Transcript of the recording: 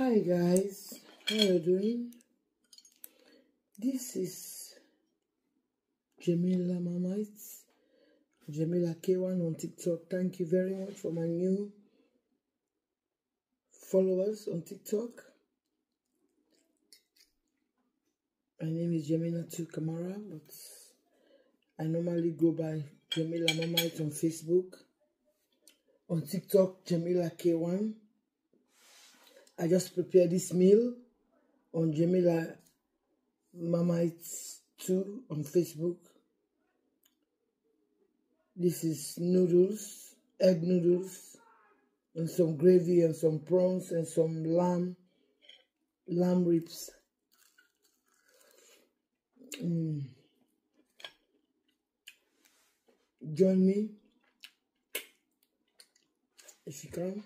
Hi guys, how are you doing? This is Jamila Mamites, Jamila K1 on TikTok. Thank you very much for my new followers on TikTok. My name is Jamila 2 Kamara, but I normally go by Jamila Mamite on Facebook. On TikTok, Jamila K1. I just prepared this meal on Jamila Mamites 2 on Facebook. This is noodles, egg noodles, and some gravy and some prawns and some lamb, lamb ribs. Mm. Join me if you can.